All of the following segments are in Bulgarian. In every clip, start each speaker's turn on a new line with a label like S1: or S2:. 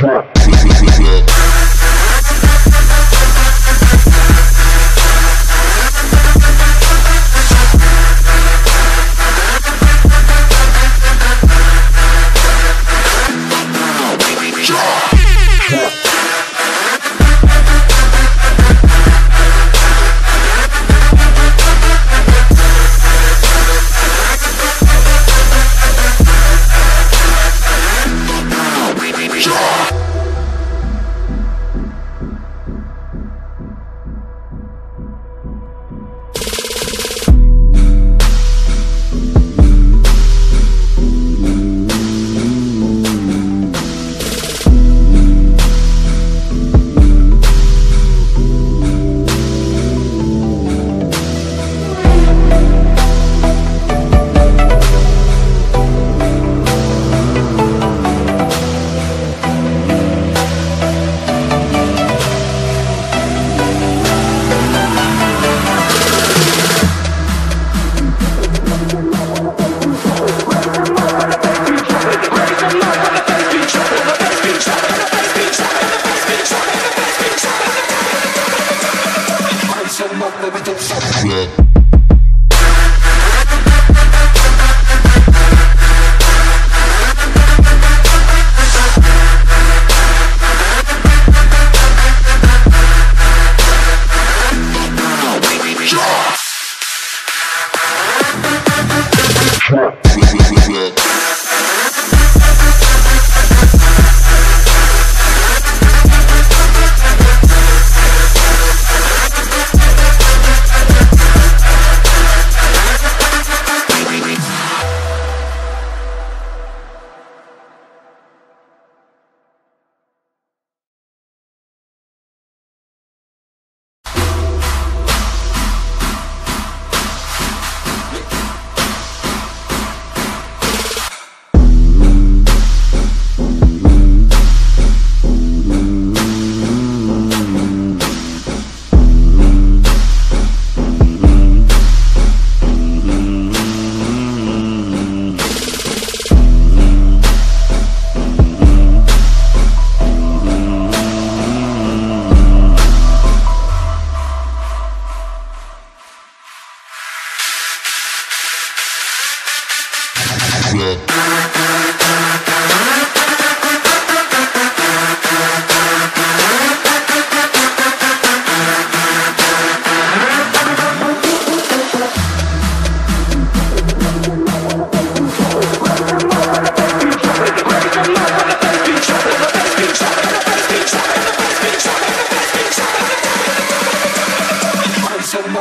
S1: Trump. trap.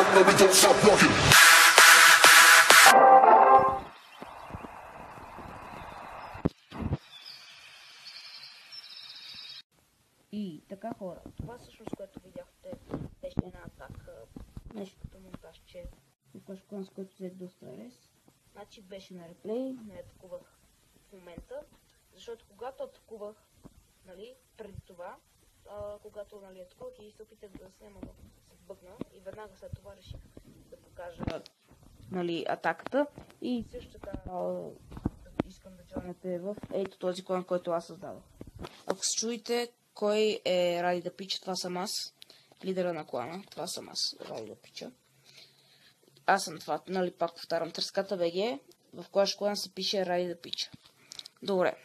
S1: Don't stop.
S2: И така хора, това всъщност, което видяхте, беше една атака, нещо като монтажче в Clash of Clans, който взе доста рез. Значи беше на реплей, не атакувах в момента, защото когато атакувах, нали, преди това, а, когато нали, атакувах и се опитах да снимам, и веднага след това реших да покажа нали, атаката и също така искам да джойнете в ето този клан, който аз създавах. Ако се чуете кой е Ради да пича, това съм аз. Лидера на клана, това съм аз, Ради да пича. Аз съм това, нали пак повтарям, Тръската БГ, в Clash клан се пише Ради да пича. Добре.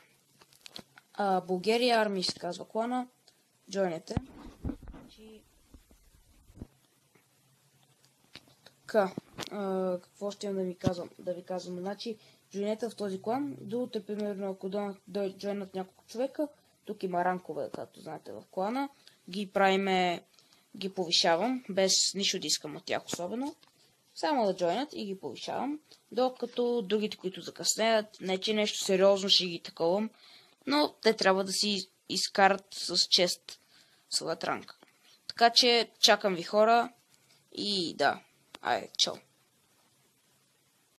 S2: А, България армии се казва клана. Джойнете. Значи... Така. А, какво ще имам да ви казвам? Да ви казвам. Значи, джойнете в този клан. Другото, примерно, ако да джойнат няколко човека, тук има ранкове, както знаете в клана. Ги правиме, ги повишавам, без нищо да искам от тях особено. Само да джойнат и ги повишавам. Докато другите, които закъснеят, не че нещо сериозно ще ги таковам, но те трябва да си изкарат с чест своят ранг. Така че чакам ви хора и да, 아 이.